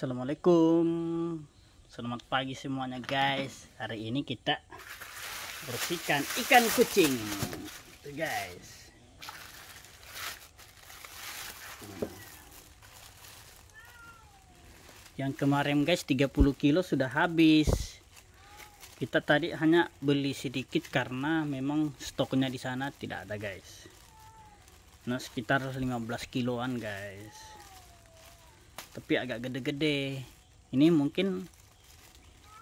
Assalamualaikum. Selamat pagi semuanya guys. Hari ini kita Bersihkan ikan kucing. Tuh guys. Yang kemarin guys 30 kilo sudah habis. Kita tadi hanya beli sedikit Karena memang stoknya di sana tidak ada guys. Nah sekitar 15 kiloan guys tapi agak gede-gede. Ini mungkin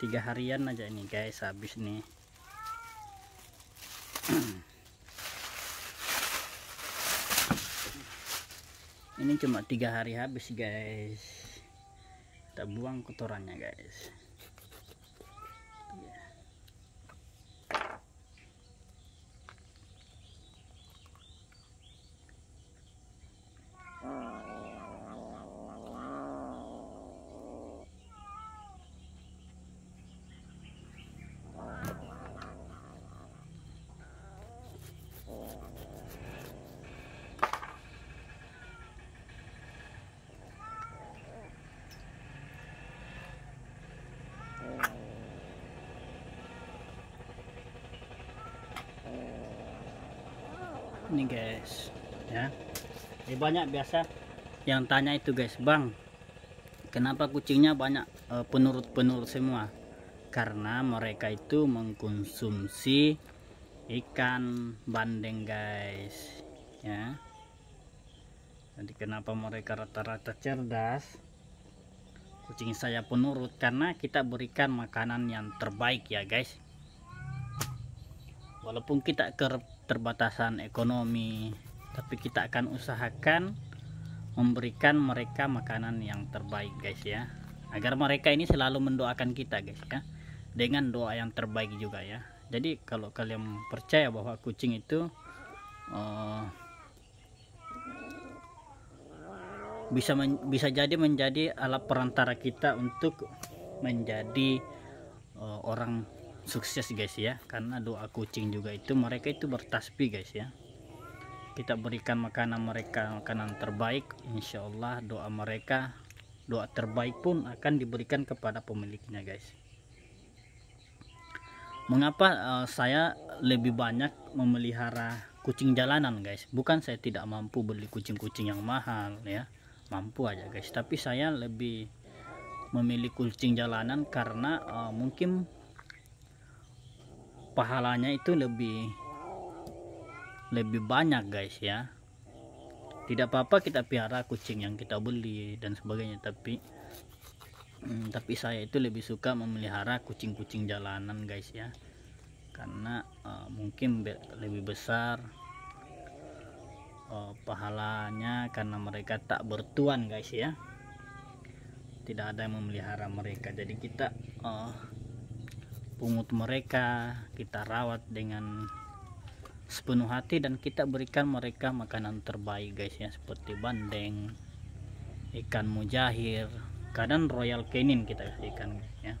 tiga harian aja ini guys habis nih ini cuma tiga hari habis guys. Kita buang kotorannya guys ini guys. Ya. Ini banyak biasa yang tanya itu guys. Bang kenapa kucingnya banyak eh, penurut-penurut semua? Karena mereka itu mengkonsumsi ikan bandeng guys. Ya. Jadi kenapa mereka rata-rata cerdas? Kucing saya penurut karena kita berikan makanan yang terbaik ya guys. Walaupun kita keterbatasan ekonomi tapi kita akan usahakan memberikan mereka makanan yang terbaik guys ya. Agar mereka ini selalu mendoakan kita guys ya. Dengan doa yang terbaik juga ya. Jadi kalau kalian percaya bahwa kucing itu uh, bisa bisa jadi menjadi alat perantara kita untuk menjadi uh, orang sukses guys ya. Karena doa kucing juga itu mereka itu bertasbih guys ya. Kita berikan makanan mereka makanan terbaik. Insya Allah doa mereka doa terbaik pun akan diberikan kepada pemiliknya guys. Mengapa uh, saya lebih banyak memelihara kucing jalanan guys? Bukan saya tidak mampu beli kucing-kucing yang mahal ya. Mampu aja guys. Tapi saya lebih memilih kucing jalanan karena uh, mungkin pahalanya itu lebih lebih banyak guys ya. Tidak apa-apa kita piara kucing yang kita beli dan sebagainya tapi hmm, tapi saya itu lebih suka memelihara kucing-kucing jalanan guys ya. Karena uh, mungkin be lebih besar uh, pahalanya karena mereka tak bertuan guys ya. Tidak ada yang memelihara mereka. Jadi kita uh, pungut mereka kita rawat dengan sepenuh hati dan kita berikan mereka makanan terbaik guys ya seperti bandeng ikan mujahir kadang royal canin kita kasihkan ya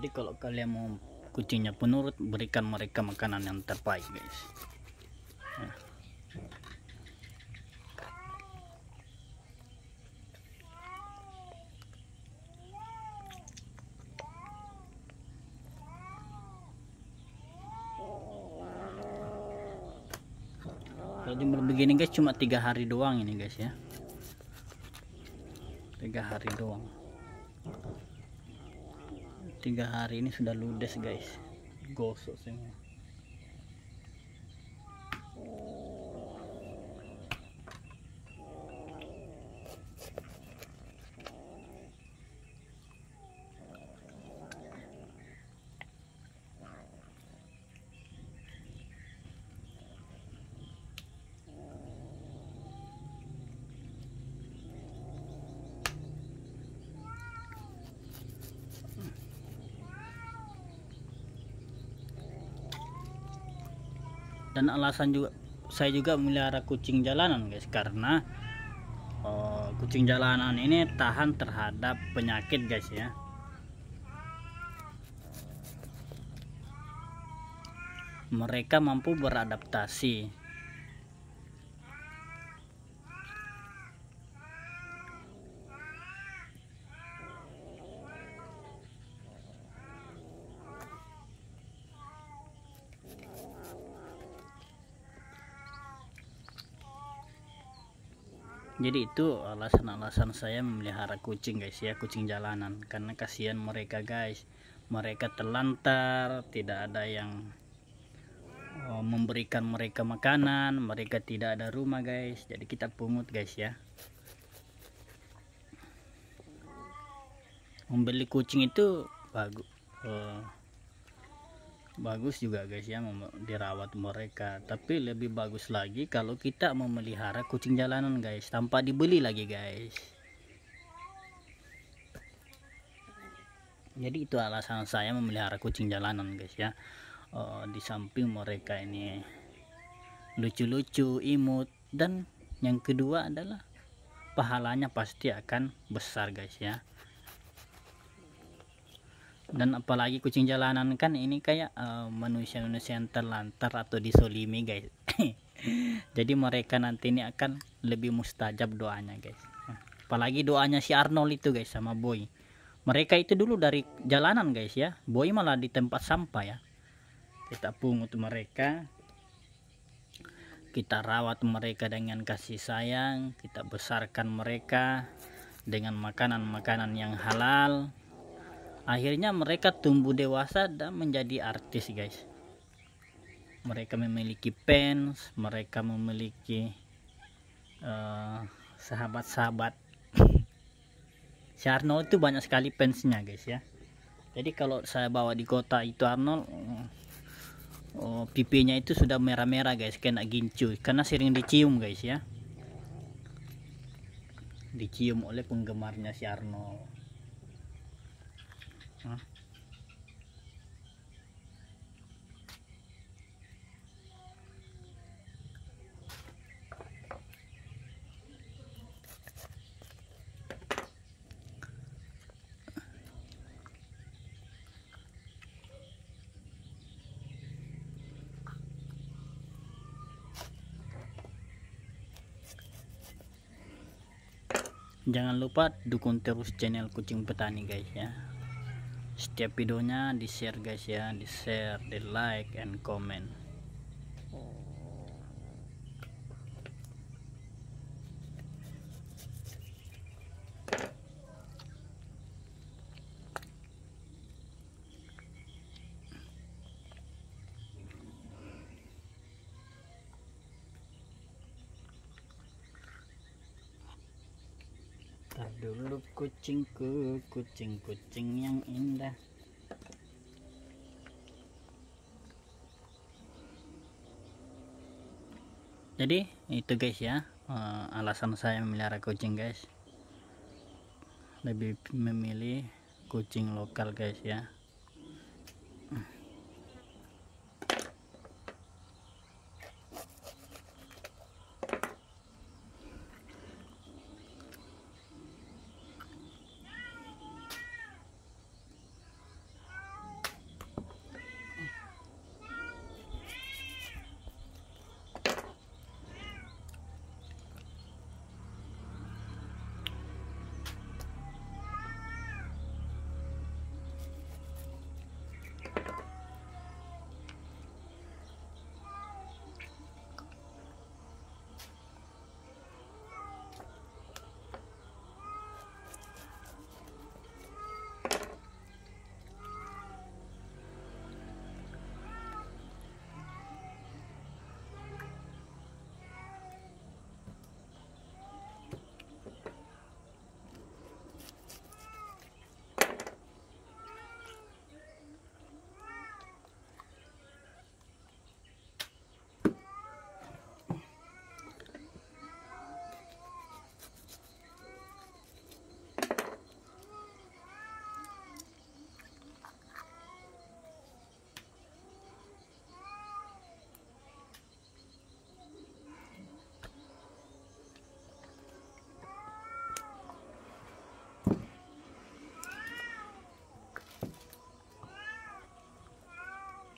jadi kalau kalian mau kucingnya penurut berikan mereka makanan yang terbaik guys ya. jadi begini guys cuma tiga hari doang ini guys ya tiga hari doang tiga hari ini sudah ludes guys. Gosok semua dan alasan juga saya juga melihara kucing jalanan guys. Karena uh, kucing jalanan ini tahan terhadap penyakit guys ya. Mereka mampu beradaptasi jadi itu alasan-alasan saya memelihara kucing guys ya kucing jalanan. Karena kasihan mereka guys. Mereka terlantar tidak ada yang oh, memberikan mereka makanan mereka tidak ada rumah guys. Jadi kita pungut guys ya. Membeli kucing itu bagus oh, bagus juga guys ya dirawat mereka. Tapi lebih bagus lagi kalau kita memelihara kucing jalanan guys tanpa dibeli lagi guys. Jadi itu alasan saya memelihara kucing jalanan guys ya. Uh, di samping mereka ini lucu-lucu imut dan yang kedua adalah pahalanya pasti akan besar guys ya dan apalagi kucing jalanan kan ini kayak uh, manusia-manusia yang terlantar atau disolimi guys. Jadi mereka nanti ini akan lebih mustajab doanya guys. Apalagi doanya si Arnold itu guys sama Boy. Mereka itu dulu dari jalanan guys ya. Boy malah di tempat sampah ya. Kita pungut mereka. Kita rawat mereka dengan kasih sayang. Kita besarkan mereka dengan makanan-makanan yang halal akhirnya mereka tumbuh dewasa dan menjadi artis guys. Mereka memiliki fans mereka memiliki eh, sahabat-sahabat. Uh, si Arnold itu banyak sekali fansnya guys ya. Jadi kalau saya bawa di kota itu Arnold oh, pipinya itu sudah merah-merah guys kena gincu karena sering dicium guys ya. Dicium oleh penggemarnya si Arnold jangan lupa dukung terus channel kucing petani guys ya setiap videonya di share guys ya. Di share di like and comment dulu kucingku kucing-kucing yang indah. Jadi itu guys ya uh, alasan saya memelihara kucing guys. Lebih memilih kucing lokal guys ya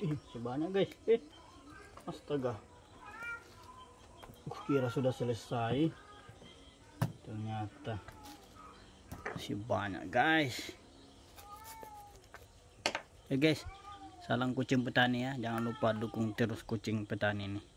Ih, guys. Eh. Astaga. Kira sudah selesai. Ternyata masih banyak guys. Ya guys, salam kucing petani ya. Jangan lupa dukung terus kucing petani ini.